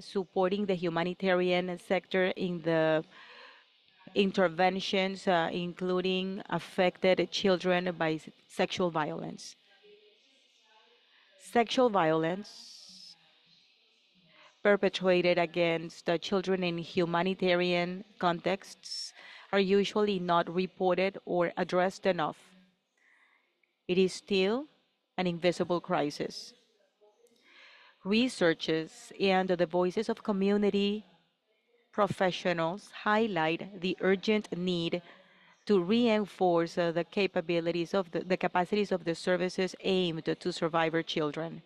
supporting the humanitarian sector in the interventions, uh, including affected children by sexual violence. Sexual violence perpetrated against uh, children in humanitarian contexts are usually not reported or addressed enough. It is still an invisible crisis. Researches and the voices of community professionals highlight the urgent need to reinforce uh, the capabilities of the, the capacities of the services aimed to survivor children.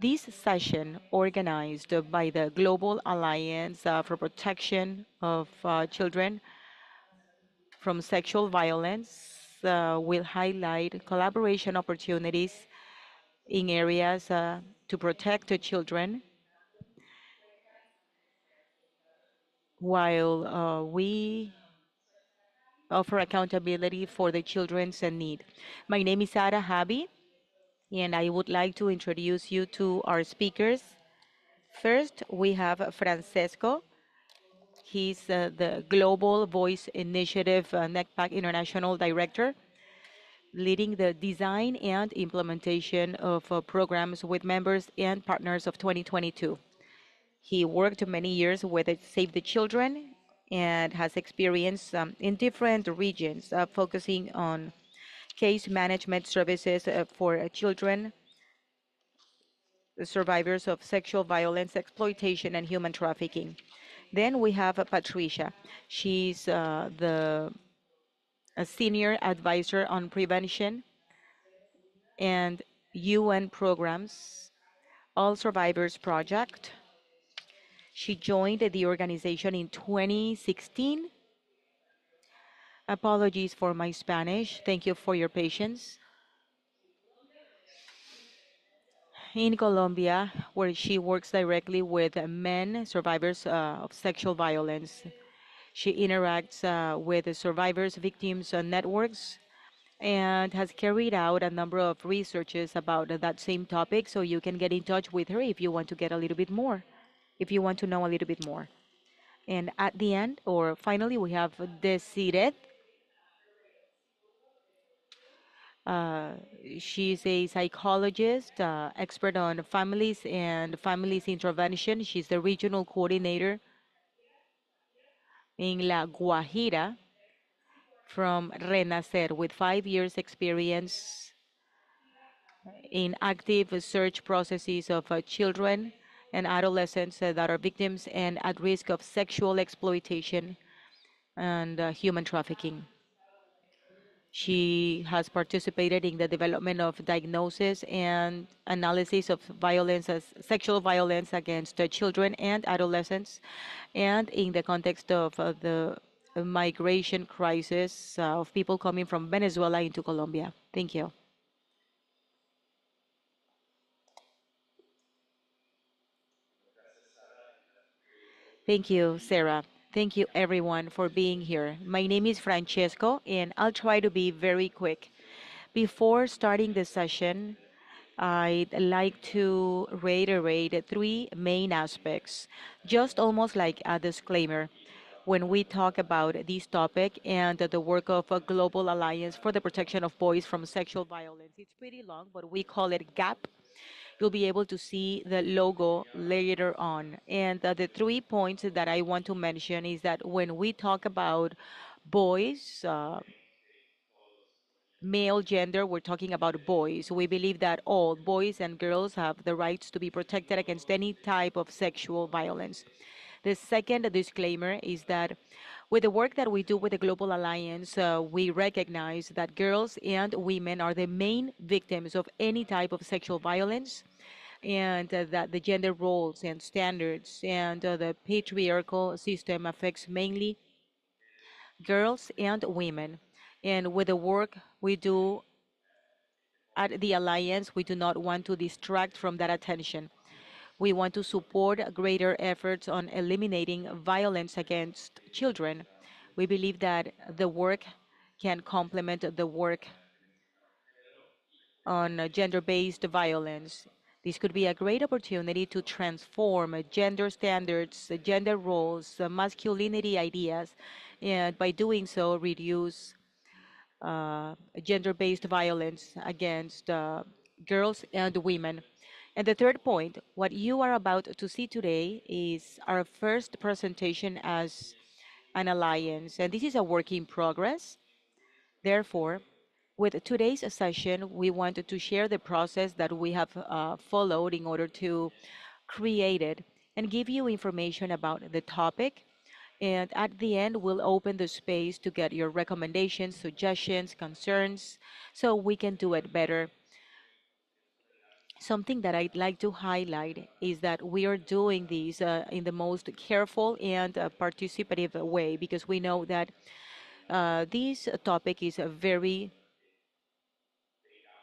This session, organized by the Global Alliance uh, for Protection of uh, Children from Sexual Violence, uh, will highlight collaboration opportunities in areas uh, to protect the children while uh, we offer accountability for the children's need. My name is Sara Habi, and I would like to introduce you to our speakers. First, we have Francesco. He's uh, the Global Boys Initiative uh, NECPAC International Director, leading the design and implementation of uh, programs with members and partners of 2022. He worked many years with Save the Children and has experience um, in different regions, uh, focusing on case management services uh, for uh, children, survivors of sexual violence, exploitation, and human trafficking. Then we have uh, Patricia. She's uh, the a senior advisor on prevention and UN programs, All Survivors Project. She joined the organization in 2016. Apologies for my Spanish. Thank you for your patience. In Colombia, where she works directly with men survivors uh, of sexual violence. She interacts uh, with the survivors, victims uh, networks, and has carried out a number of researches about that same topic. So you can get in touch with her if you want to get a little bit more, if you want to know a little bit more. And at the end, or finally, we have Desiree. Uh, she's a psychologist, uh, expert on families and families intervention. She's the regional coordinator in La Guajira from Renacer with five years experience in active search processes of uh, children and adolescents uh, that are victims and at risk of sexual exploitation and uh, human trafficking. She has participated in the development of diagnosis and analysis of violence as sexual violence against children and adolescents, and in the context of uh, the migration crisis uh, of people coming from Venezuela into Colombia. Thank you. Thank you, Sarah. Thank you, everyone, for being here. My name is Francesco, and I'll try to be very quick. Before starting the session, I'd like to reiterate three main aspects, just almost like a disclaimer when we talk about this topic and the work of a global alliance for the protection of boys from sexual violence. It's pretty long, but we call it GAP. You'll be able to see the logo later on. And uh, the three points that I want to mention is that when we talk about boys, uh, male gender, we're talking about boys. We believe that all boys and girls have the rights to be protected against any type of sexual violence. The second disclaimer is that with the work that we do with the Global Alliance, uh, we recognize that girls and women are the main victims of any type of sexual violence, and uh, that the gender roles and standards and uh, the patriarchal system affects mainly girls and women. And with the work we do at the Alliance, we do not want to distract from that attention. We want to support greater efforts on eliminating violence against children. We believe that the work can complement the work on gender based violence. This could be a great opportunity to transform gender standards, gender roles, masculinity ideas, and by doing so, reduce uh, gender-based violence against uh, girls and women. And the third point, what you are about to see today is our first presentation as an alliance, and this is a work in progress. Therefore, with today's session, we wanted to share the process that we have uh, followed in order to create it and give you information about the topic. And at the end, we'll open the space to get your recommendations, suggestions, concerns, so we can do it better. Something that I'd like to highlight is that we are doing these uh, in the most careful and uh, participative way because we know that uh, this topic is very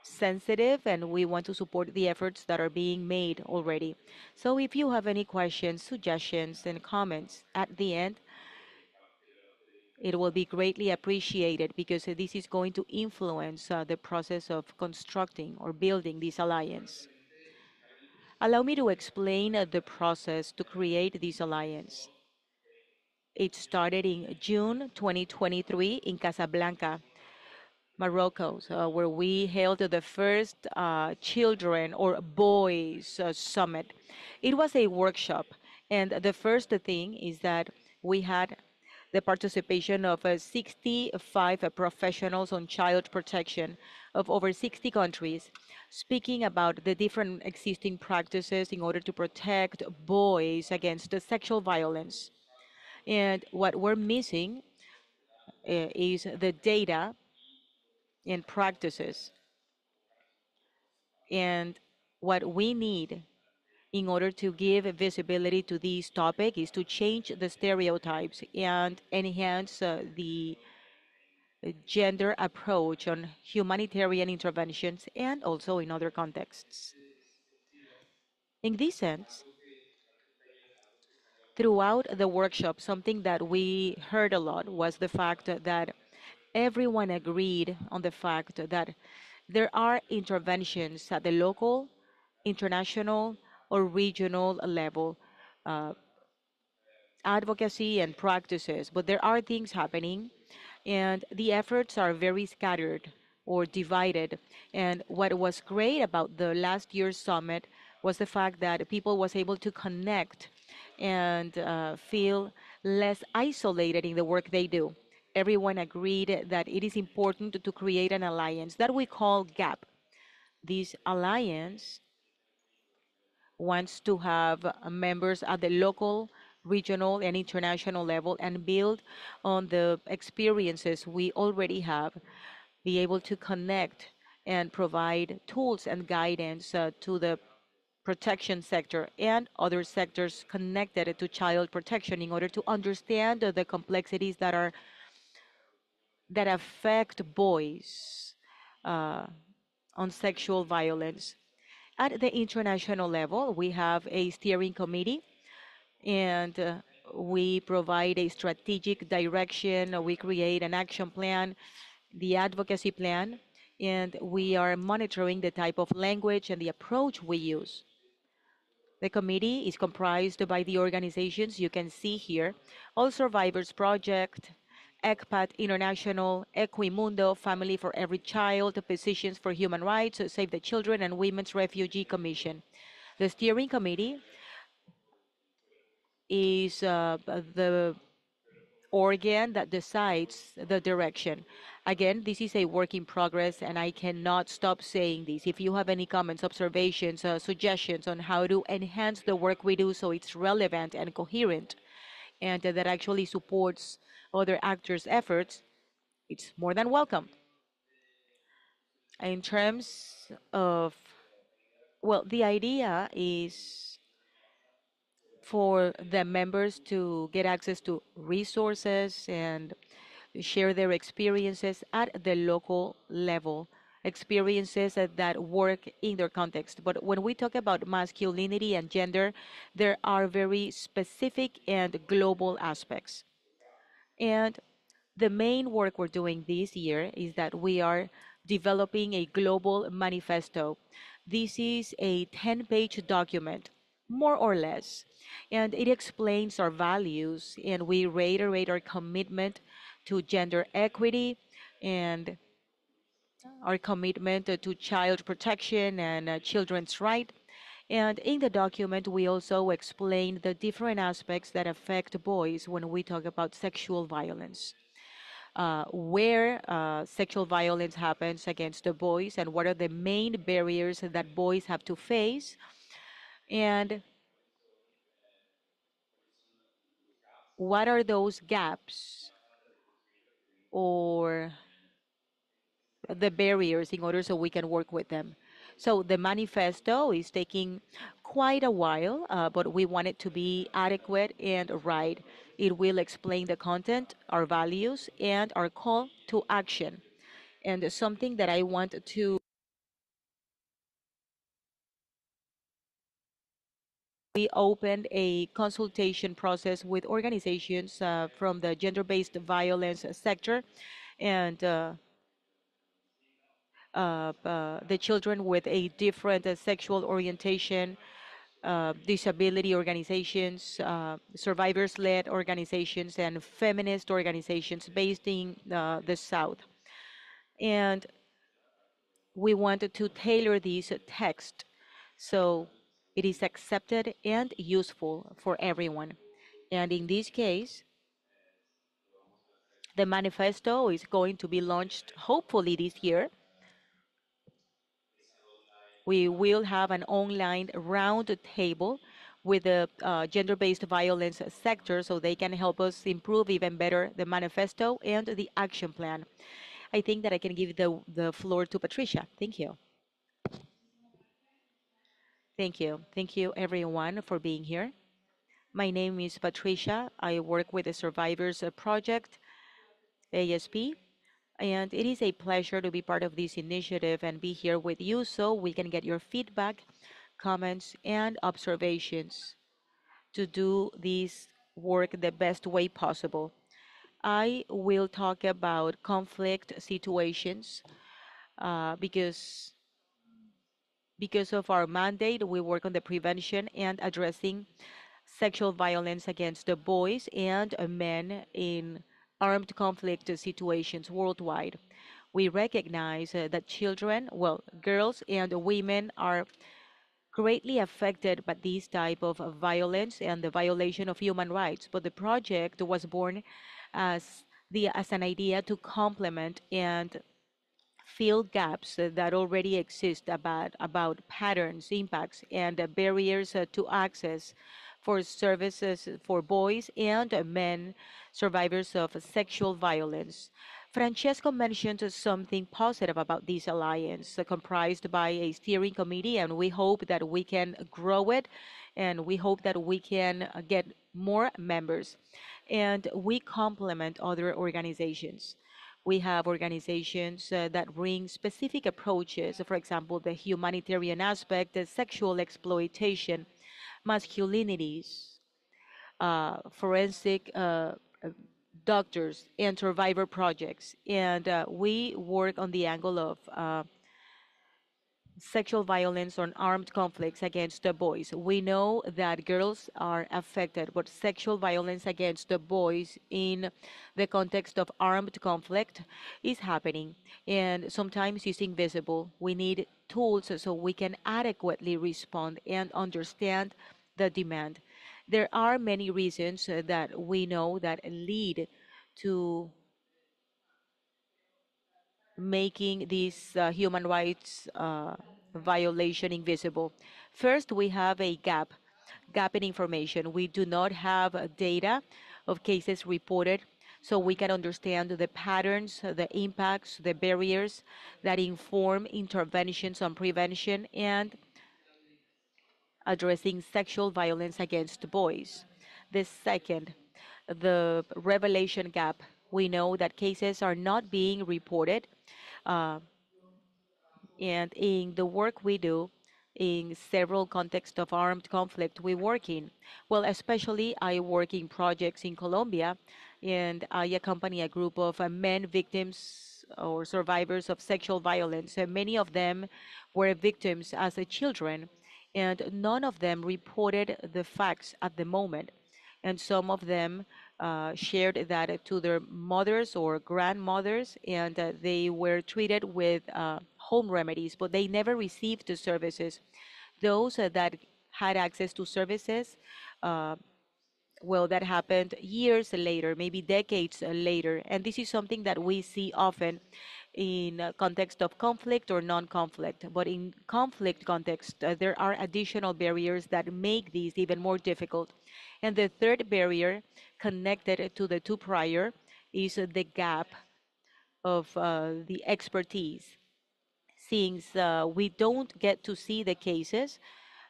sensitive and we want to support the efforts that are being made already. So if you have any questions, suggestions, and comments at the end, it will be greatly appreciated because this is going to influence uh, the process of constructing or building this alliance. Allow me to explain uh, the process to create this alliance. It started in June 2023 in Casablanca, Morocco, so where we held the first uh, children or boys uh, summit. It was a workshop, and the first thing is that we had the participation of uh, 65 uh, professionals on child protection of over 60 countries, speaking about the different existing practices in order to protect boys against sexual violence. And what we're missing uh, is the data and practices. And what we need in order to give visibility to this topic is to change the stereotypes and enhance uh, the gender approach on humanitarian interventions and also in other contexts. In this sense, throughout the workshop, something that we heard a lot was the fact that everyone agreed on the fact that there are interventions at the local, international, or regional level, uh, advocacy and practices, but there are things happening, and the efforts are very scattered or divided. And what was great about the last year's summit was the fact that people was able to connect and uh, feel less isolated in the work they do everyone agreed that it is important to create an alliance that we call GAP. This alliance wants to have members at the local, regional, and international level and build on the experiences we already have, be able to connect and provide tools and guidance uh, to the protection sector and other sectors connected to child protection in order to understand the complexities that are that affect boys uh, on sexual violence. At the international level, we have a steering committee and uh, we provide a strategic direction. We create an action plan, the advocacy plan, and we are monitoring the type of language and the approach we use. The committee is comprised by the organizations you can see here, All Survivors Project, ECPAT International, Equimundo, Family for Every Child, Physicians for Human Rights, Save the Children, and Women's Refugee Commission. The steering committee is uh, the organ that decides the direction. Again, this is a work in progress, and I cannot stop saying this. If you have any comments, observations, uh, suggestions on how to enhance the work we do so it's relevant and coherent, and that actually supports other actors' efforts, it's more than welcome. In terms of, well, the idea is for the members to get access to resources and share their experiences at the local level, experiences that work in their context. But when we talk about masculinity and gender, there are very specific and global aspects. And the main work we're doing this year is that we are developing a global manifesto. This is a 10-page document, more or less, and it explains our values, and we reiterate our commitment to gender equity and our commitment to child protection and uh, children's rights. And in the document, we also explain the different aspects that affect boys when we talk about sexual violence. Uh, where uh, sexual violence happens against the boys and what are the main barriers that boys have to face and what are those gaps or the barriers in order so we can work with them. So the manifesto is taking quite a while, uh, but we want it to be adequate and right. It will explain the content, our values, and our call to action. And something that I want to we opened a consultation process with organizations uh, from the gender-based violence sector and uh, the children with a different uh, sexual orientation, uh, disability organizations, uh, survivors-led organizations, and feminist organizations based in uh, the South. And we wanted to tailor this text so it is accepted and useful for everyone. And in this case, the manifesto is going to be launched hopefully this year. We will have an online round table with the uh, gender-based violence sector so they can help us improve even better the manifesto and the action plan. I think that I can give the, the floor to Patricia. Thank you. Thank you. Thank you everyone for being here. My name is Patricia. I work with the Survivors Project, ASP, and it is a pleasure to be part of this initiative and be here with you so we can get your feedback, comments, and observations to do this work the best way possible. I will talk about conflict situations uh, because because of our mandate, we work on the prevention and addressing sexual violence against the boys and men in armed conflict situations worldwide. We recognize uh, that children, well, girls and women are greatly affected by this type of violence and the violation of human rights. But the project was born as the as an idea to complement and fill gaps that already exist about about patterns, impacts, and barriers uh, to access for services for boys and men survivors of sexual violence. Francesco mentioned something positive about this alliance, comprised by a steering committee, and we hope that we can grow it, and we hope that we can get more members. And we complement other organizations. We have organizations uh, that bring specific approaches, for example, the humanitarian aspect, the sexual exploitation, masculinities, uh, forensic uh, uh, doctors, and survivor projects. And uh, we work on the angle of uh, sexual violence or armed conflicts against the boys. We know that girls are affected, but sexual violence against the boys in the context of armed conflict is happening, and sometimes it's invisible. We need tools so we can adequately respond and understand the demand. There are many reasons that we know that lead to making this uh, human rights uh, violation invisible. First, we have a gap, gap in information. We do not have data of cases reported, so we can understand the patterns, the impacts, the barriers that inform interventions on prevention and addressing sexual violence against boys. The second, the revelation gap. We know that cases are not being reported. Uh, and in the work we do, in several contexts of armed conflict we work in. Well, especially I work in projects in Colombia, and I accompany a group of uh, men victims or survivors of sexual violence. And many of them were victims as a children, and none of them reported the facts at the moment. And some of them uh, shared that to their mothers or grandmothers, and uh, they were treated with uh, home remedies, but they never received the services. Those uh, that had access to services uh, well, that happened years later, maybe decades later. And this is something that we see often in context of conflict or non-conflict. But in conflict context, uh, there are additional barriers that make these even more difficult. And the third barrier connected to the two prior is uh, the gap of uh, the expertise. Since uh, we don't get to see the cases,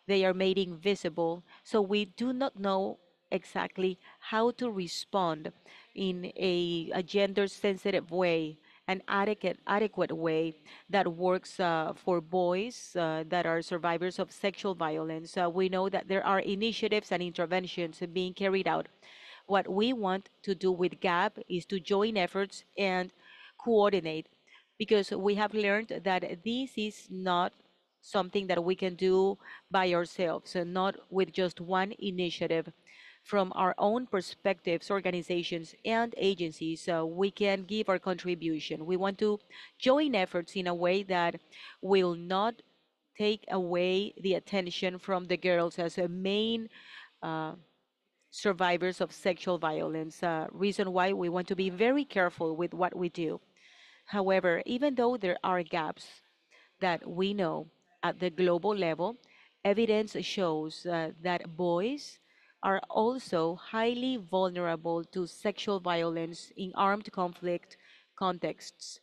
they are made invisible. So we do not know exactly how to respond in a, a gender sensitive way an adequate adequate way that works uh, for boys uh, that are survivors of sexual violence. Uh, we know that there are initiatives and interventions being carried out. What we want to do with GAP is to join efforts and coordinate because we have learned that this is not something that we can do by ourselves not with just one initiative from our own perspectives, organizations, and agencies, uh, we can give our contribution. We want to join efforts in a way that will not take away the attention from the girls as a main uh, survivors of sexual violence. Uh, reason why we want to be very careful with what we do. However, even though there are gaps that we know at the global level, evidence shows uh, that boys are also highly vulnerable to sexual violence in armed conflict contexts.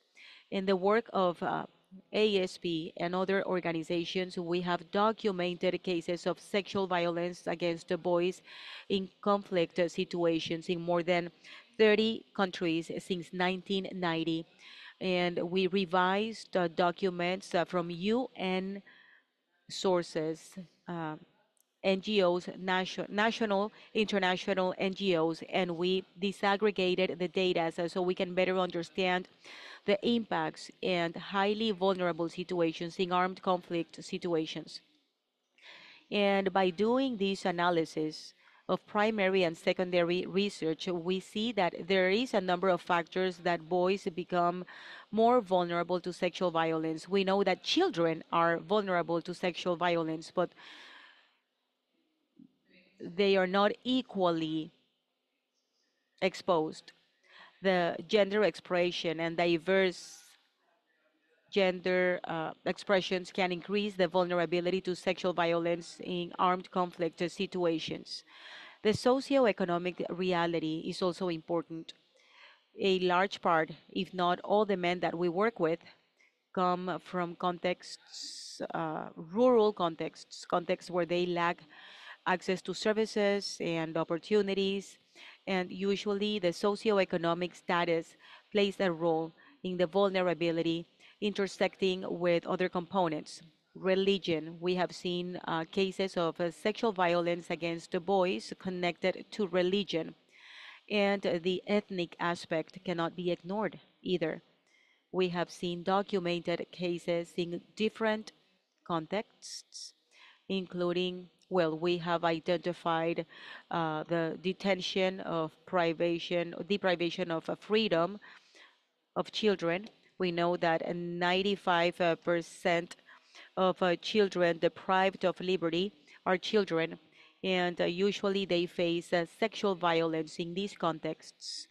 In the work of uh, ASP and other organizations, we have documented cases of sexual violence against boys in conflict situations in more than 30 countries since 1990. And we revised uh, documents uh, from UN sources. Uh, NGOs, nation, national, international NGOs, and we disaggregated the data so, so we can better understand the impacts and highly vulnerable situations in armed conflict situations. And by doing this analysis of primary and secondary research, we see that there is a number of factors that boys become more vulnerable to sexual violence. We know that children are vulnerable to sexual violence, but they are not equally exposed. The gender expression and diverse gender uh, expressions can increase the vulnerability to sexual violence in armed conflict situations. The socioeconomic reality is also important. A large part, if not all the men that we work with, come from contexts, uh, rural contexts, contexts where they lack access to services and opportunities, and usually the socioeconomic status plays a role in the vulnerability intersecting with other components. Religion, we have seen uh, cases of uh, sexual violence against boys connected to religion, and the ethnic aspect cannot be ignored either. We have seen documented cases in different contexts, including well, we have identified uh, the detention of privation, deprivation of uh, freedom of children. We know that 95% of uh, children deprived of liberty are children, and uh, usually they face uh, sexual violence in these contexts.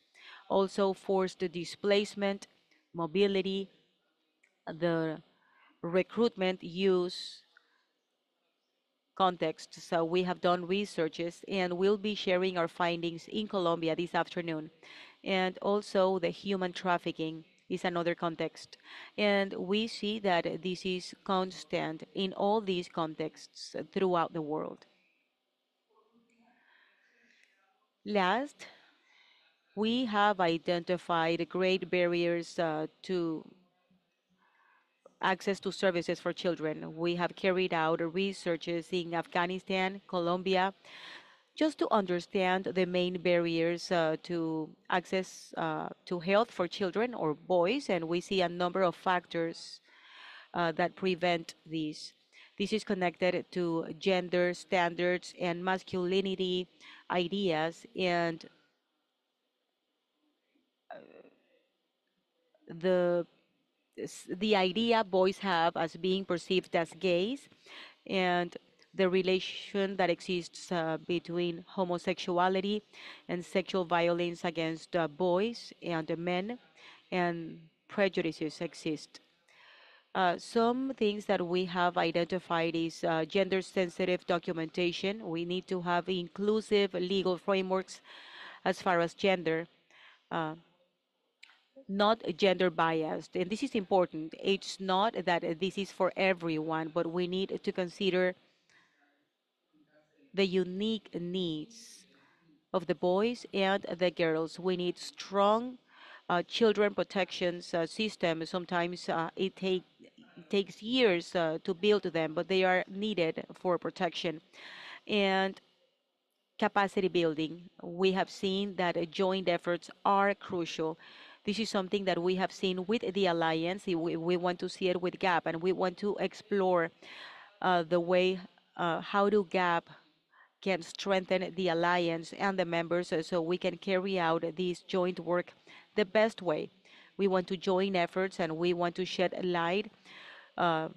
Also, forced displacement, mobility, the recruitment, use, context. So we have done researches and we'll be sharing our findings in Colombia this afternoon. And also the human trafficking is another context. And we see that this is constant in all these contexts throughout the world. Last, we have identified great barriers uh, to access to services for children. We have carried out researches in Afghanistan, Colombia, just to understand the main barriers uh, to access uh, to health for children or boys, and we see a number of factors uh, that prevent this. This is connected to gender standards and masculinity ideas and the s- the idea boys have as being perceived as gays and the relation that exists uh, between homosexuality and sexual violence against uh, boys and men and prejudices exist uh, some things that we have identified is uh, gender sensitive documentation. We need to have inclusive legal frameworks as far as gender, uh, not gender biased. And this is important. It's not that this is for everyone, but we need to consider the unique needs of the boys and the girls. We need strong uh, children protections uh, system. Sometimes uh, it, take, takes years uh, to build them, but they are needed for protection. And capacity building. We have seen that joint efforts are crucial. This is something that we have seen with the alliance. We, we want to see it with GAP, and we want to explore uh, the way uh, how do GAP can strengthen the alliance and the members uh, so we can carry out this joint work the best way. We want to join efforts and we want to shed light uh,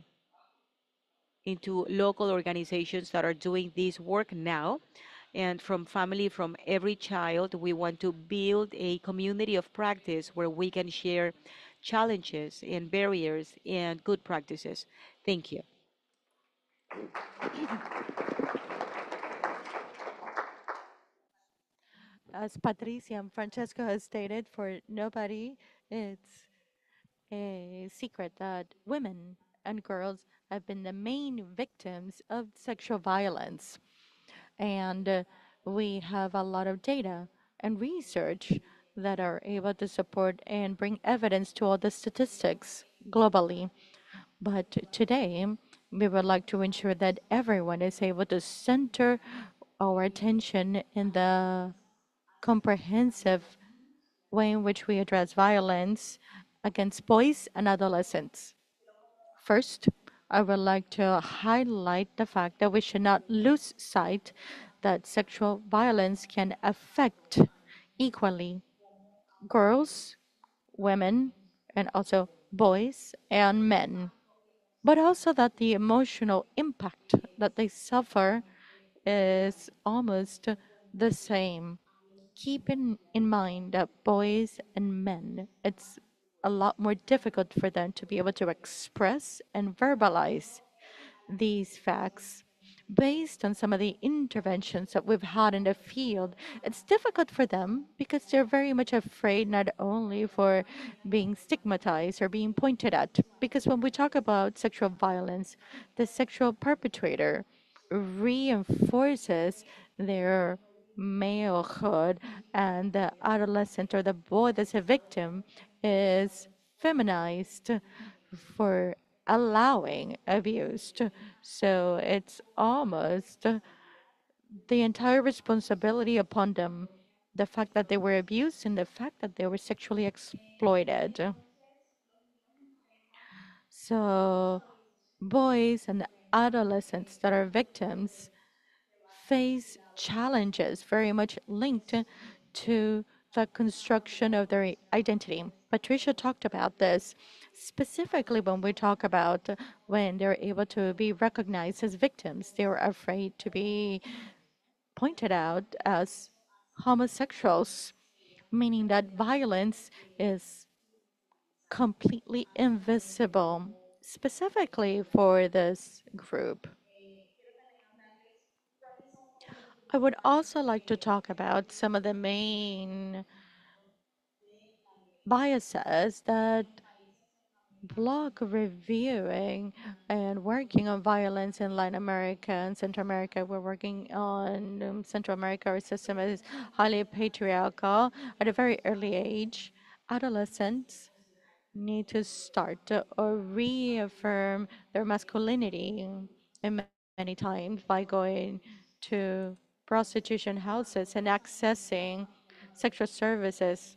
into local organizations that are doing this work now. And from family, from every child, we want to build a community of practice where we can share challenges and barriers and good practices. Thank you. As Patricia and Francesco has stated, for nobody, it's a secret that women and girls have been the main victims of sexual violence. And uh, we have a lot of data and research that are able to support and bring evidence to all the statistics globally. But today, we would like to ensure that everyone is able to center our attention in the comprehensive way in which we address violence against boys and adolescents. First, I would like to highlight the fact that we should not lose sight that sexual violence can affect equally girls, women, and also boys and men, but also that the emotional impact that they suffer is almost the same. Keeping in mind that boys and men, it's a lot more difficult for them to be able to express and verbalize these facts based on some of the interventions that we've had in the field, it's difficult for them because they're very much afraid not only for being stigmatized or being pointed at. Because when we talk about sexual violence, the sexual perpetrator reinforces their malehood, and the adolescent or the boy that's a victim is feminized for allowing abuse. So it's almost the entire responsibility upon them the fact that they were abused and the fact that they were sexually exploited. So, boys and adolescents that are victims face challenges very much linked to the construction of their identity. Patricia talked about this specifically when we talk about when they're able to be recognized as victims. They're afraid to be pointed out as homosexuals, meaning that violence is completely invisible, specifically for this group. I would also like to talk about some of the main biases that block reviewing and working on violence in Latin America and Central America. We're working on um, Central America. Our system is highly patriarchal at a very early age. Adolescents need to start to, or reaffirm their masculinity in many times by going to prostitution houses and accessing sexual services.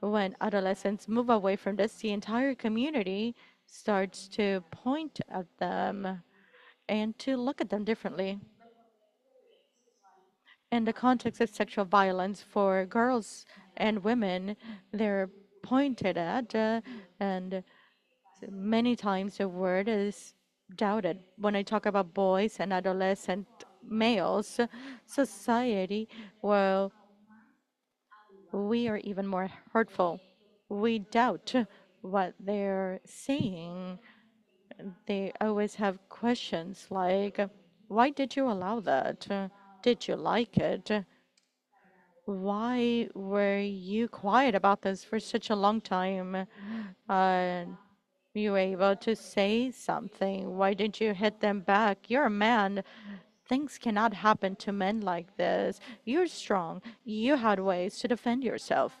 When adolescents move away from this, the entire community starts to point at them and to look at them differently. In the context of sexual violence for girls and women, they're pointed at, uh, and many times the word is doubted. When I talk about boys and adolescent males, society, well, we are even more hurtful. We doubt what they're saying. They always have questions like, why did you allow that? Did you like it? Why were you quiet about this for such a long time? Uh, you were able to say something. Why didn't you hit them back? You're a man. Things cannot happen to men like this. You're strong. You had ways to defend yourself.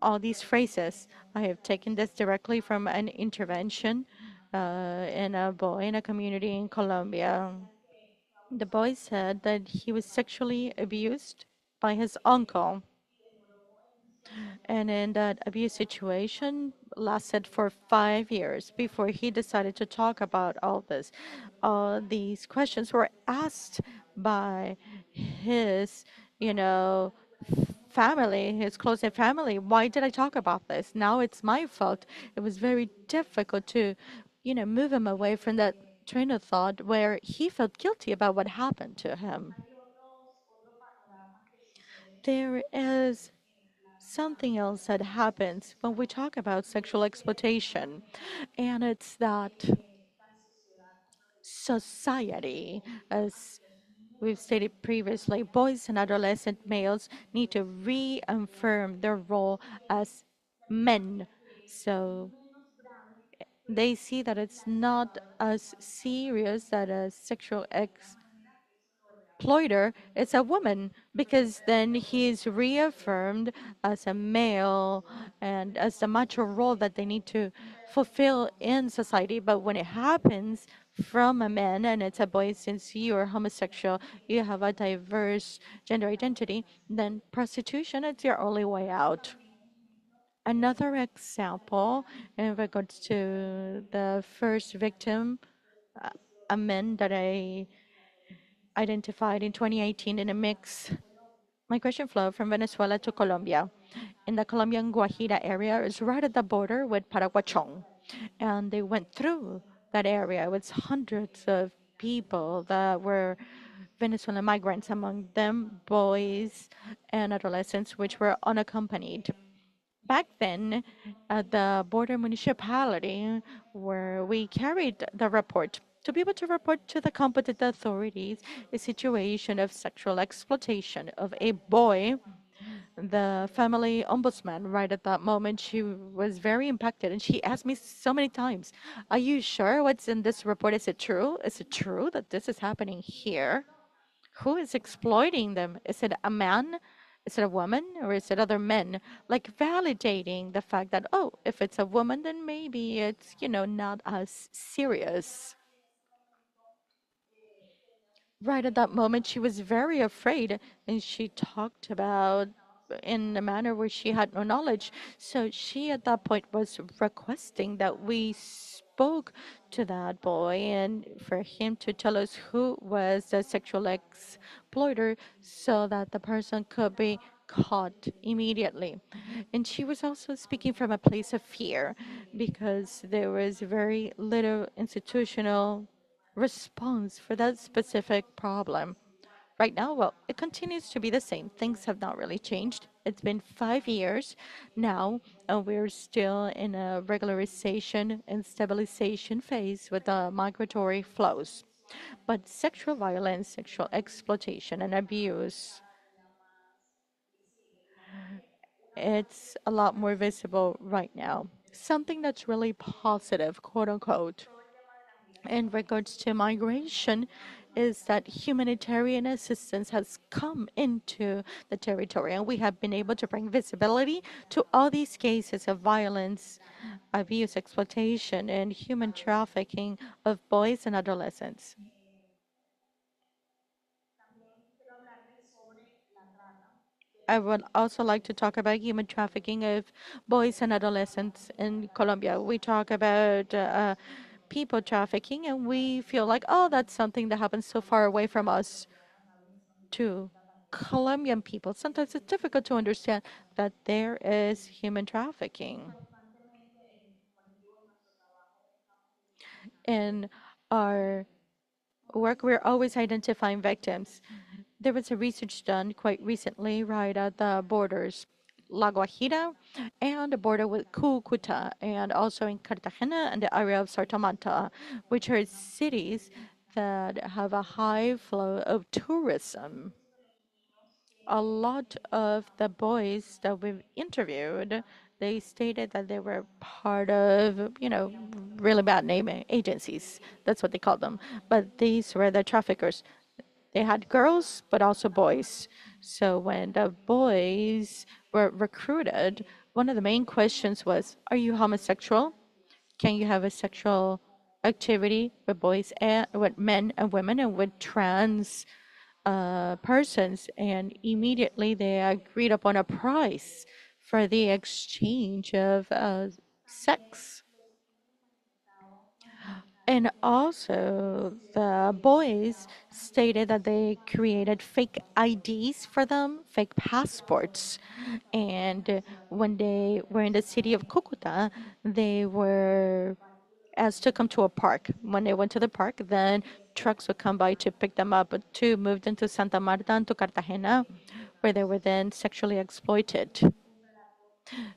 All these phrases, I have taken this directly from an intervention uh, in a boy in a community in Colombia. The boy said that he was sexually abused by his uncle. And in that abuse situation lasted for five years before he decided to talk about all this. All these questions were asked by his, you know, family, his close family. Why did I talk about this? Now it's my fault. It was very difficult to, you know, move him away from that train of thought where he felt guilty about what happened to him. There is something else that happens when we talk about sexual exploitation, and it's that society, as we've stated previously, boys and adolescent males need to reaffirm their role as men. So they see that it's not as serious that a sexual exploiter is a woman because then he's reaffirmed as a male and as the macho role that they need to fulfill in society. But when it happens from a man and it's a boy, since you are homosexual, you have a diverse gender identity, then prostitution is your only way out. Another example in regards to the first victim, uh, a man that I identified in 2018 in a mix migration flow from Venezuela to Colombia. In the Colombian Guajira area, it's right at the border with Paraguachón. And they went through that area with hundreds of people that were Venezuelan migrants, among them boys and adolescents, which were unaccompanied back then at the border municipality where we carried the report to be able to report to the competent authorities a situation of sexual exploitation of a boy. The family ombudsman right at that moment she was very impacted and she asked me so many times are you sure what's in this report? Is it true? Is it true that this is happening here? Who is exploiting them? Is it a man? Is it a woman? Or is it other men? Like validating the fact that, oh, if it's a woman, then maybe it's, you know, not as serious. Right at that moment, she was very afraid and she talked about in a manner where she had no knowledge. So she at that point was requesting that we spoke to that boy and for him to tell us who was the sexual exploiter so that the person could be caught immediately. And she was also speaking from a place of fear because there was very little institutional response for that specific problem. Right now, well, it continues to be the same. Things have not really changed. It's been five years now, and we're still in a regularization and stabilization phase with the migratory flows. But sexual violence, sexual exploitation, and abuse, it's a lot more visible right now. Something that's really positive, quote unquote, in regards to migration is that humanitarian assistance has come into the territory, and we have been able to bring visibility to all these cases of violence, abuse, exploitation, and human trafficking of boys and adolescents. I would also like to talk about human trafficking of boys and adolescents in Colombia. We talk about uh, people trafficking, and we feel like, oh, that's something that happens so far away from us. To Colombian people, sometimes it's difficult to understand that there is human trafficking. In our work, we're always identifying victims. There was a research done quite recently right at the borders, La Guajira and border with Cucuta, and also in Cartagena and the area of Santa Marta, which are cities that have a high flow of tourism. A lot of the boys that we've interviewed, they stated that they were part of, you know, really bad name agencies. That's what they called them. But these were the traffickers. They had girls, but also boys. So when the boys were recruited, one of the main questions was, Are you homosexual? Can you have a sexual activity with boys and with men and women and with trans uh, persons? And immediately they agreed upon a price for the exchange of uh, sex. And also, the boys stated that they created fake IDs for them, fake passports. And when they were in the city of Cucuta, they were asked to come to a park. When they went to the park, then trucks would come by to pick them up. But two moved into Santa Marta and to Cartagena, where they were then sexually exploited.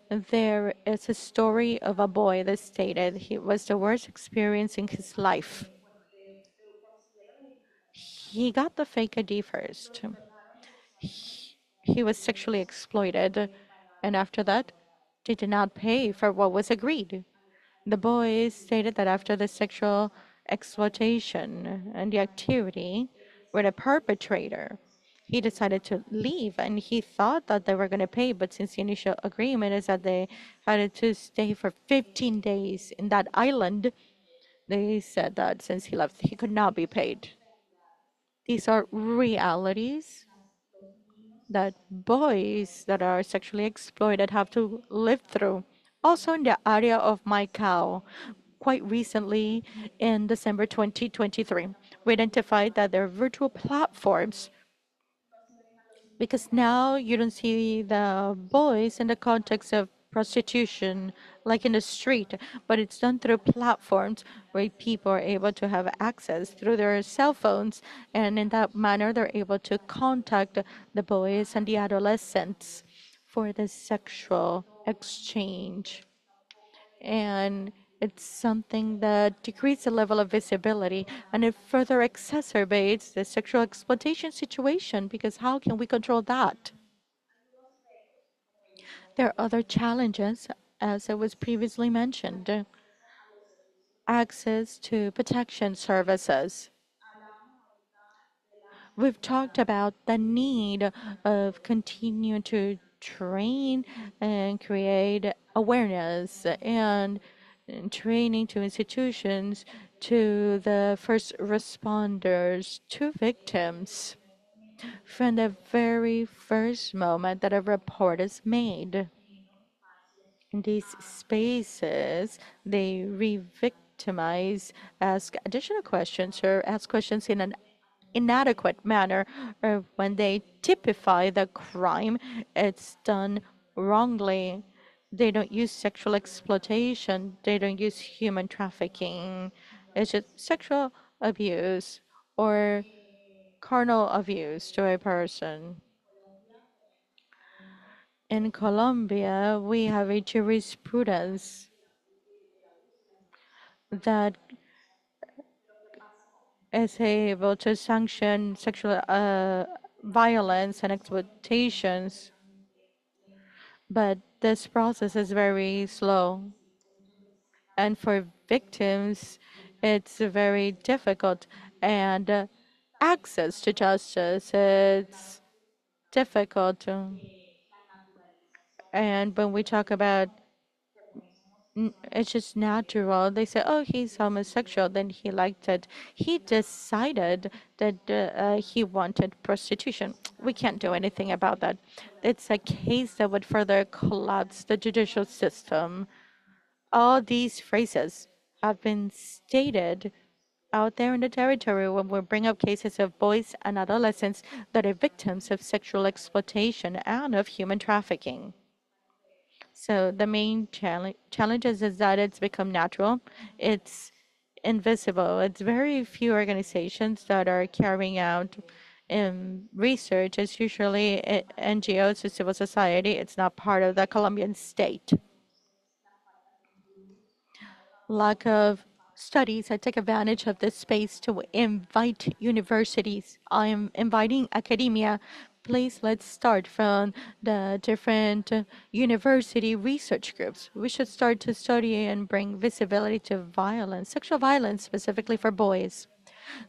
There is a story of a boy that stated he was the worst experience in his life. He got the fake ID first. He, he was sexually exploited, and after that, they did not pay for what was agreed. The boy stated that after the sexual exploitation and the activity with a perpetrator, he decided to leave and he thought that they were going to pay but since the initial agreement is that they had to stay for 15 days in that island they said that since he left he could not be paid. These are realities that boys that are sexually exploited have to live through. Also in the area of Maicao quite recently in December 2023 we identified that there are virtual platforms because now you don't see the boys in the context of prostitution like in the street, but it's done through platforms where people are able to have access through their cell phones, and in that manner, they're able to contact the boys and the adolescents for the sexual exchange. And it's something that decreases the level of visibility and it further exacerbates the sexual exploitation situation because how can we control that? There are other challenges, as it was previously mentioned. Access to protection services. We've talked about the need of continuing to train and create awareness and and training to institutions, to the first responders, to victims from the very first moment that a report is made. In these spaces, they re-victimize, ask additional questions, or ask questions in an inadequate manner, or when they typify the crime, it's done wrongly they don't use sexual exploitation, they don't use human trafficking. It's just sexual abuse or carnal abuse to a person. In Colombia, we have a jurisprudence that is able to sanction sexual uh, violence and exploitations but this process is very slow. And for victims, it's very difficult. And uh, access to justice, it's difficult. And when we talk about it's just natural. They say, oh, he's homosexual, then he liked it. He decided that uh, uh, he wanted prostitution. We can't do anything about that. It's a case that would further collapse the judicial system. All these phrases have been stated out there in the territory when we bring up cases of boys and adolescents that are victims of sexual exploitation and of human trafficking. So the main challenge challenges is that it's become natural. It's invisible. It's very few organizations that are carrying out um, research. It's usually uh, NGOs or civil society. It's not part of the Colombian state. lack of studies. I take advantage of this space to invite universities. I'm inviting academia. Please let's start from the different university research groups. We should start to study and bring visibility to violence, sexual violence specifically for boys.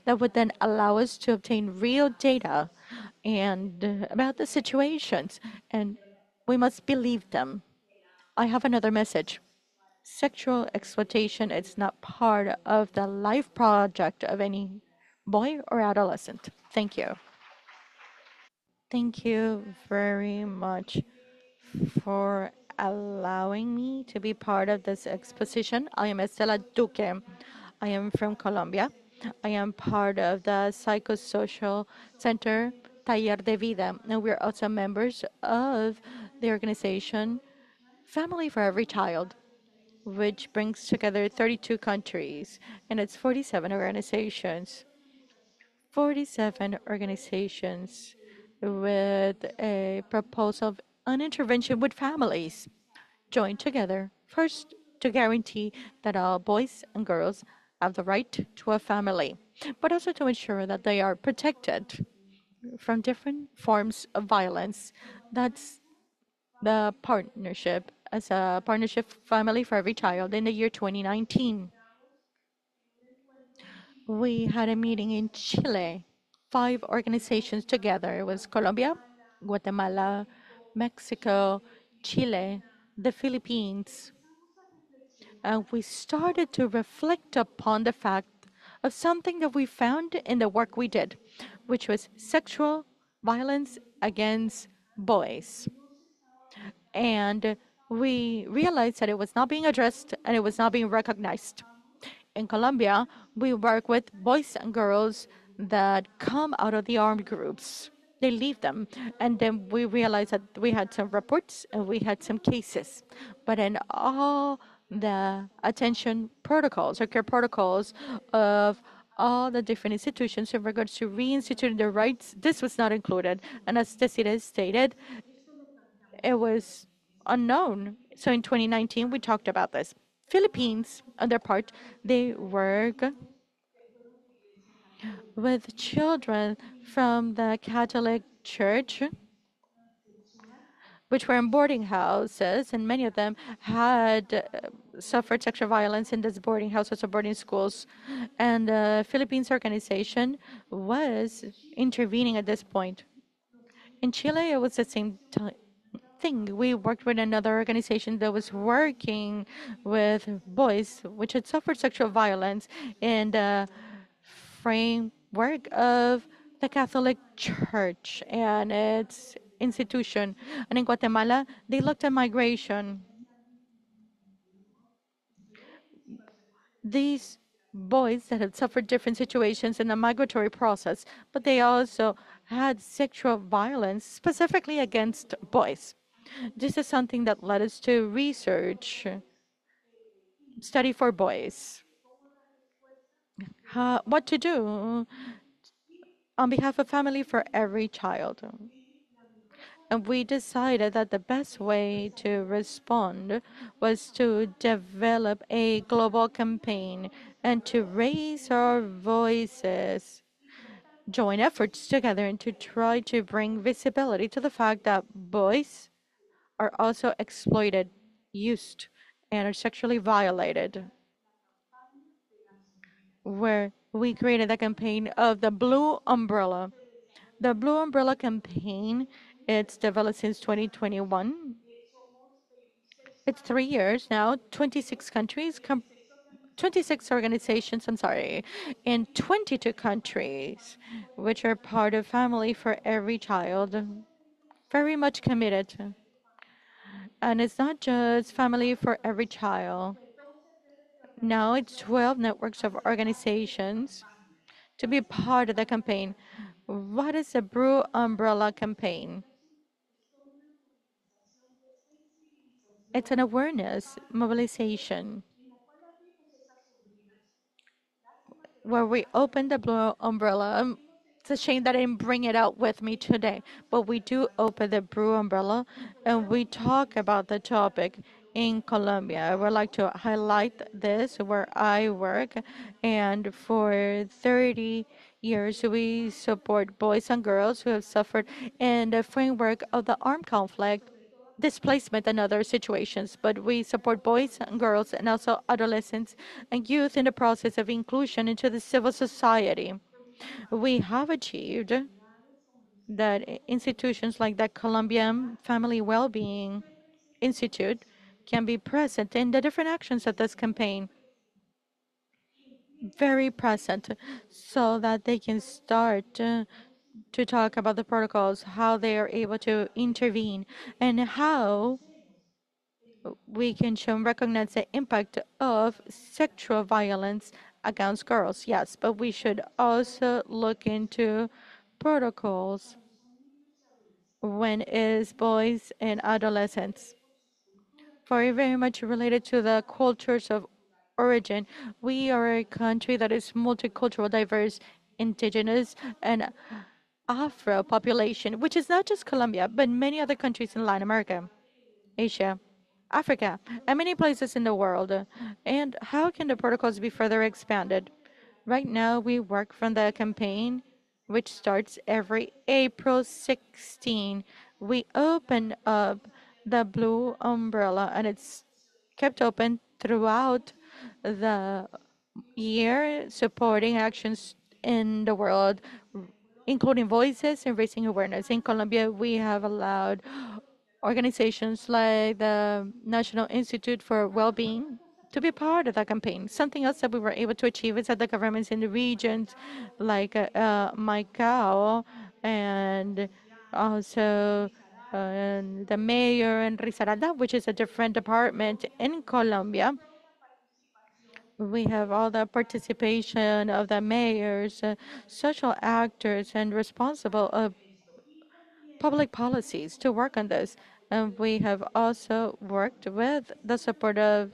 That would then allow us to obtain real data and uh, about the situations, and we must believe them. I have another message sexual exploitation is not part of the life project of any boy or adolescent. Thank you. Thank you very much for allowing me to be part of this exposition. I am Estela Duque. I am from Colombia. I am part of the Psychosocial Center Taller de Vida, and we're also members of the organization Family for Every Child. which brings together 32 countries and it's 47 organizations. 47 organizations with a proposal of an intervention with families joined together. First, to guarantee that all boys and girls have the right to a family, but also to ensure that they are protected from different forms of violence. That's the partnership as a partnership family for every child in the year 2019. We had a meeting in Chile, five organizations together. It was Colombia, Guatemala, Mexico, Chile, the Philippines. And we started to reflect upon the fact of something that we found in the work we did, which was sexual violence against boys and we realized that it was not being addressed and it was not being recognized. In Colombia, we work with boys and girls that come out of the armed groups. They leave them. And then we realized that we had some reports and we had some cases. But in all the attention protocols or care protocols of all the different institutions in regards to reinstituting their rights, this was not included. And as Desiree stated, it was unknown. So in 2019, we talked about this. Philippines, on their part, they work with children from the Catholic Church, which were in boarding houses, and many of them had uh, suffered sexual violence in these boarding houses or boarding schools. And the Philippines organization was intervening at this point. In Chile, it was the same thing. We worked with another organization that was working with boys which had suffered sexual violence in the framework of the Catholic Church and its institution. And in Guatemala, they looked at migration. These boys that had suffered different situations in the migratory process, but they also had sexual violence specifically against boys. This is something that led us to research study for boys. How, what to do on behalf of Family for Every Child. And we decided that the best way to respond was to develop a global campaign and to raise our voices, join efforts together, and to try to bring visibility to the fact that boys are also exploited, used, and are sexually violated. Where we created a campaign of the Blue Umbrella. The Blue Umbrella campaign, it's developed since 2021. It's three years now, 26 countries, 26 organizations, I'm sorry, in 22 countries, which are part of Family for Every Child. Very much committed. And it's not just Family for Every Child. Now it's 12 networks of organizations to be part of the campaign. What is the Blue Umbrella campaign? It's an awareness mobilization where we open the blue umbrella. Um, It's a shame that I didn't bring it out with me today, but we do open the blue umbrella and we talk about the topic in Colombia. I would like to highlight this where I work, and for 30 years we support boys and girls who have suffered in the framework of the armed conflict displacement and other situations, but we support boys and girls and also adolescents and youth in the process of inclusion into the civil society. We have achieved that institutions like the Colombian Family Wellbeing Institute can be present in the different actions of this campaign, very present, so that they can start uh, to talk about the protocols, how they are able to intervene, and how we can show and recognize the impact of sexual violence against girls. Yes, but we should also look into protocols when is boys and adolescents. Very, very much related to the cultures of origin. We are a country that is multicultural, diverse, indigenous, and Afro population, which is not just Colombia, but many other countries in Latin America, Asia, Africa, and many places in the world. And how can the protocols be further expanded? Right now, we work from the campaign, which starts every April 16. We open up the blue umbrella, and it's kept open throughout the year, supporting actions in the world including voices and raising awareness. In Colombia, we have allowed organizations like the National Institute for Wellbeing to be part of that campaign. Something else that we were able to achieve is that the governments in the regions, like uh, uh, and also uh, the mayor in Risaralda, which is a different department in Colombia, we have all the participation of the mayors, uh, social actors, and responsible of public policies to work on this. And we have also worked with the support of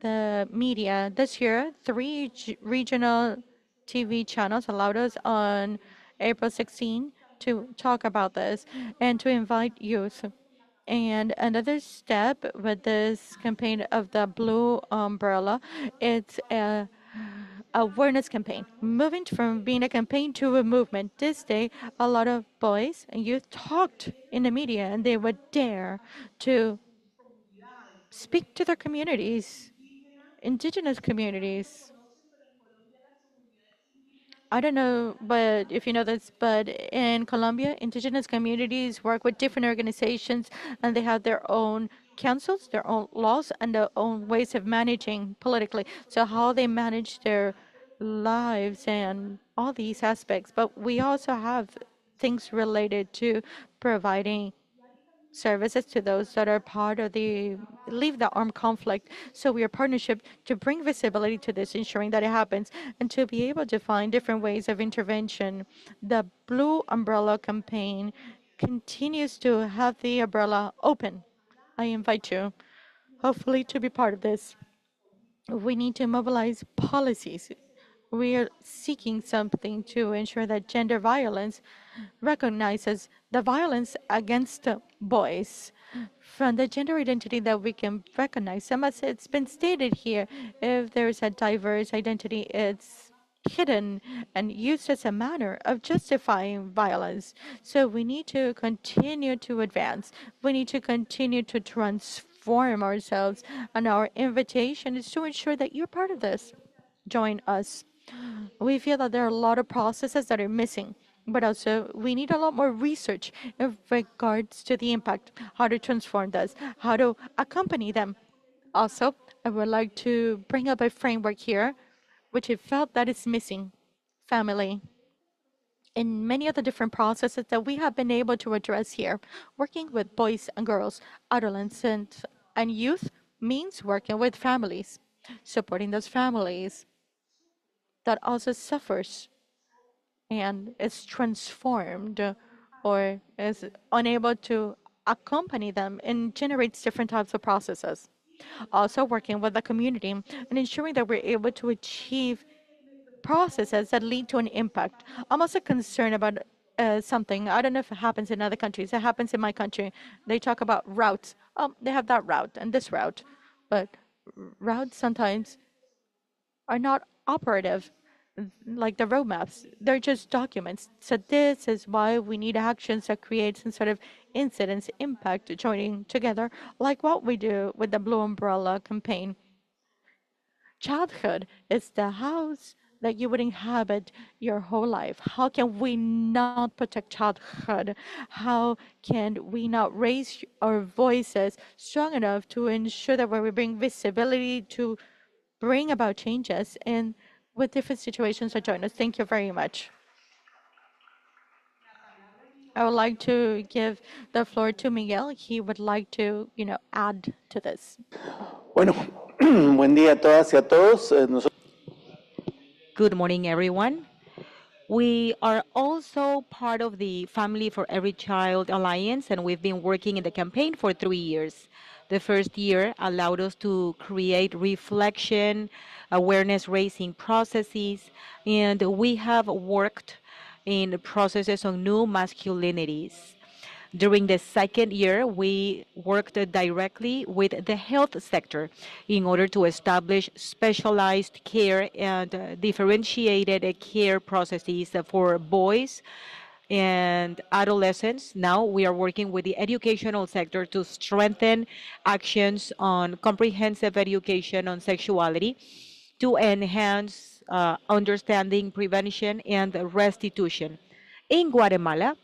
the media. This year, three regional TV channels allowed us on April 16 to talk about this and to invite youth. And another step with this campaign of the blue umbrella, it's a awareness campaign, moving from being a campaign to a movement. This day, a lot of boys and youth talked in the media, and they would dare to speak to their communities, indigenous communities, I don't know, but if you know this, but in Colombia, indigenous communities work with different organizations and they have their own councils, their own laws, and their own ways of managing politically. So, how they manage their lives and all these aspects. But we also have things related to providing services to those that are part of the leave the armed conflict. So we are partnership to bring visibility to this, ensuring that it happens, and to be able to find different ways of intervention. The Blue Umbrella campaign continues to have the umbrella open. I invite you, hopefully, to be part of this. We need to mobilize policies we are seeking something to ensure that gender violence recognizes the violence against boys from the gender identity that we can recognize. Some as it's been stated here, if there's a diverse identity, it's hidden and used as a manner of justifying violence. So we need to continue to advance. We need to continue to transform ourselves. And our invitation is to ensure that you're part of this. Join us. We feel that there are a lot of processes that are missing. But also we need a lot more research in regards to the impact, how to transform this, how to accompany them. Also, I would like to bring up a framework here, which I felt that is missing family in many of the different processes that we have been able to address here. Working with boys and girls, adolescents, and youth means working with families, supporting those families that also suffers and is transformed or is unable to accompany them and generates different types of processes. Also working with the community and ensuring that we're able to achieve processes that lead to an impact. I'm also concerned about uh, something. I don't know if it happens in other countries. It happens in my country. They talk about routes. Um, they have that route and this route, but routes sometimes are not operative like the roadmaps. They're just documents. So this is why we need actions that create some sort of incidence impact joining together, like what we do with the Blue Umbrella campaign. Childhood is the house that you would inhabit your whole life. How can we not protect childhood? How can we not raise our voices strong enough to ensure that when we bring visibility to bring about changes in with different situations that join us? Thank you very much. I would like to give the floor to Miguel. He would like to, you know, add to this. Bueno, buen día a todas y a todos. Eh, Good morning, everyone. We are also part of the Family for Every Child Alliance, and we've been working in the campaign for three years. The first year allowed us to create reflection, awareness raising processes, and we have worked in processes on new masculinities. During the second year, we worked directly with the health sector in order to establish specialized care and differentiated care processes for boys and adolescents. Now we are working with the educational sector to strengthen actions on comprehensive education on sexuality to enhance uh, understanding, prevention, and restitution. In Guatemala,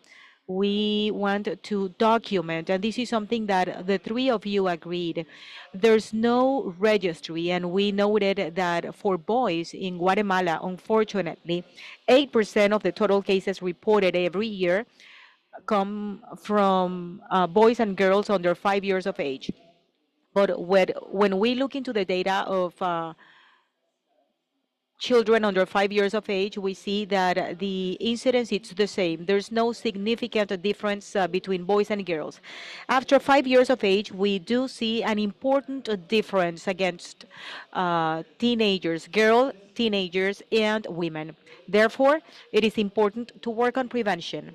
we want to document, and this is something that the three of you agreed. There's no registry, and we noted that for boys in Guatemala, unfortunately, 8% of the total cases reported every year come from uh, boys and girls under five years of age. But when, when we look into the data of uh, children under five years of age, we see that the incidence is the same. There's no significant difference uh, between boys and girls. After five years of age, we do see an important difference against uh, teenagers, girl teenagers, and women. Therefore, it is important to work on prevention,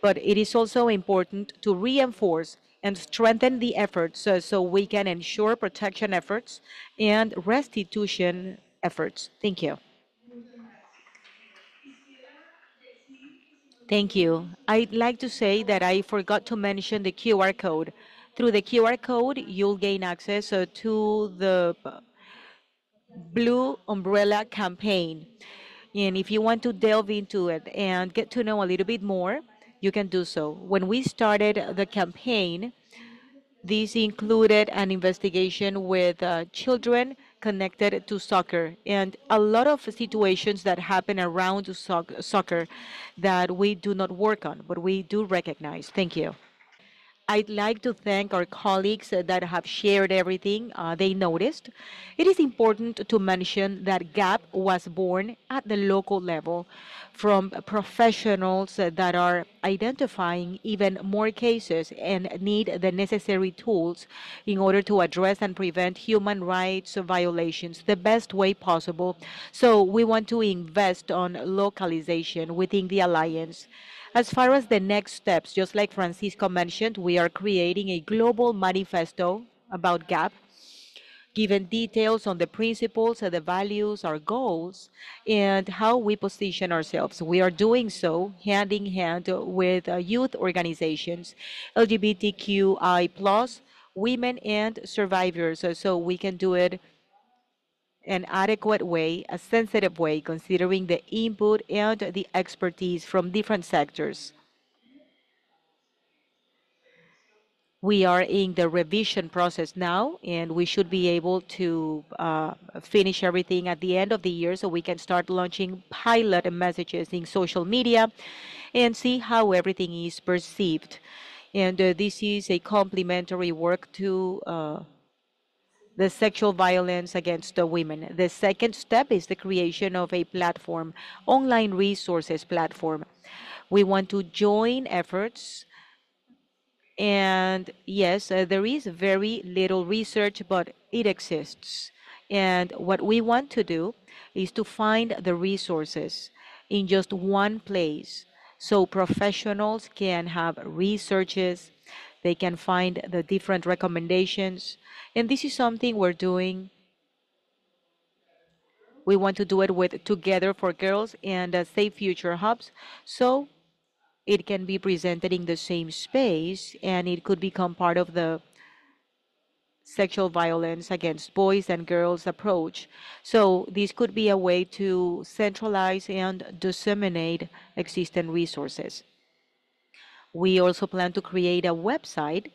but it is also important to reinforce and strengthen the efforts uh, so we can ensure protection efforts and restitution efforts. Thank you. Thank you. I'd like to say that I forgot to mention the QR code. Through the QR code, you'll gain access uh, to the uh, Blue Umbrella campaign. And if you want to delve into it and get to know a little bit more, you can do so. When we started the campaign, this included an investigation with uh, children connected to soccer and a lot of situations that happen around soc soccer that we do not work on, but we do recognize. Thank you. I'd like to thank our colleagues that have shared everything uh, they noticed. It is important to mention that GAP was born at the local level from professionals that are identifying even more cases and need the necessary tools in order to address and prevent human rights violations the best way possible. So we want to invest on localization within the alliance. As far as the next steps, just like Francisco mentioned, we are creating a global manifesto about GAP, giving details on the principles the values, our goals, and how we position ourselves. We are doing so hand in hand with uh, youth organizations, LGBTQI+, women and survivors, so we can do it an adequate way, a sensitive way, considering the input and the expertise from different sectors. We are in the revision process now, and we should be able to uh, finish everything at the end of the year so we can start launching pilot messages in social media and see how everything is perceived. And uh, this is a complementary work to uh, the sexual violence against the women. The second step is the creation of a platform, online resources platform. We want to join efforts and yes, uh, there is very little research, but it exists. And what we want to do is to find the resources in just one place so professionals can have researches, they can find the different recommendations. And this is something we're doing. We want to do it with Together for Girls and uh, Safe Future Hubs. So it can be presented in the same space and it could become part of the sexual violence against boys and girls approach. So this could be a way to centralize and disseminate existing resources. We also plan to create a website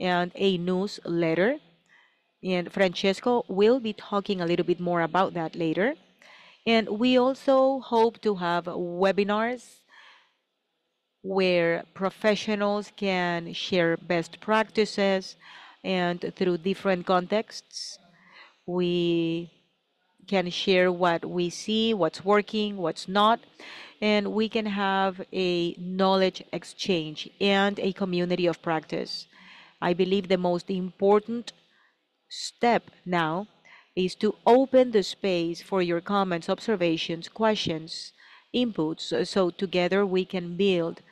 and a newsletter. And Francesco will be talking a little bit more about that later. And we also hope to have webinars where professionals can share best practices and through different contexts we can share what we see what's working what's not and we can have a knowledge exchange and a community of practice i believe the most important step now is to open the space for your comments observations questions inputs so together we can build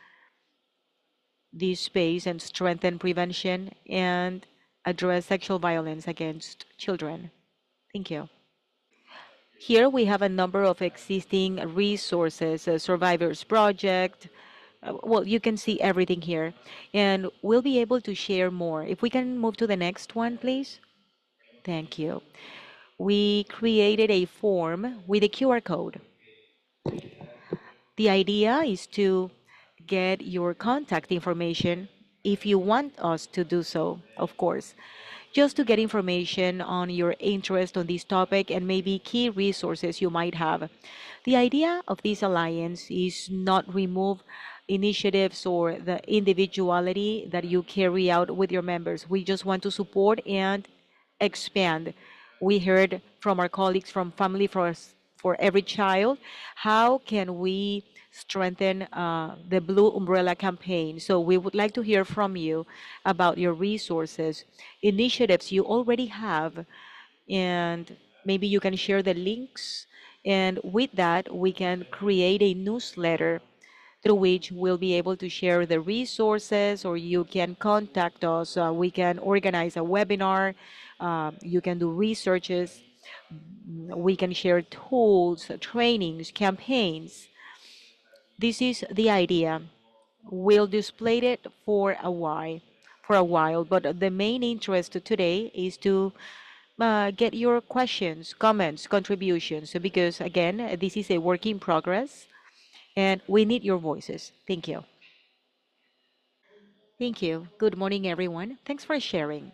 this space and strengthen prevention and address sexual violence against children. Thank you. Here we have a number of existing resources, a Survivors Project. Uh, well, you can see everything here, and we'll be able to share more. If we can move to the next one, please. Thank you. We created a form with a QR code. The idea is to get your contact information if you want us to do so, of course, just to get information on your interest on this topic and maybe key resources you might have. The idea of this alliance is not remove initiatives or the individuality that you carry out with your members. We just want to support and expand. We heard from our colleagues from Family for, for Every Child, how can we strengthen uh, the Blue Umbrella campaign. So we would like to hear from you about your resources, initiatives you already have, and maybe you can share the links. And with that, we can create a newsletter through which we'll be able to share the resources or you can contact us. Uh, we can organize a webinar. Uh, you can do researches. We can share tools, trainings, campaigns this is the idea. We'll display it for a while, for a while, but the main interest today is to uh, get your questions, comments, contributions, because again, this is a work in progress and we need your voices. Thank you. Thank you. Good morning, everyone. Thanks for sharing.